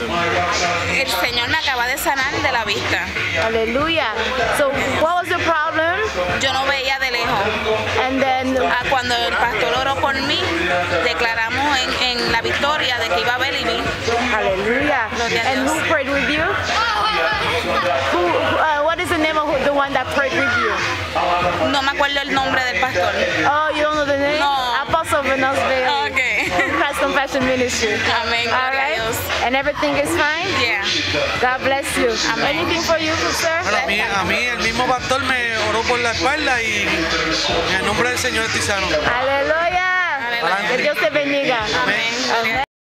El Señor me acaba de sanar de la vista. Hallelujah. So, what was the problem? Yo no veía de lejos. And then, Ah, Cuando el pastor oró por mí, declaramos en, en la victoria de que iba a ver y vi. hallelujah. Gloria a And who prayed with you? Who, uh, what is the name of the one that prayed with you? No me acuerdo el nombre del pastor. Compassion Ministry. Amén, All right. And everything is fine? Yeah. God bless you. Amén. Anything for you, sir? Bueno, a mí, a mí el mismo pastor me oró por la espalda y en el nombre del Señor sano. Aleluya. Aleluya. Que Dios te bendiga. Amén.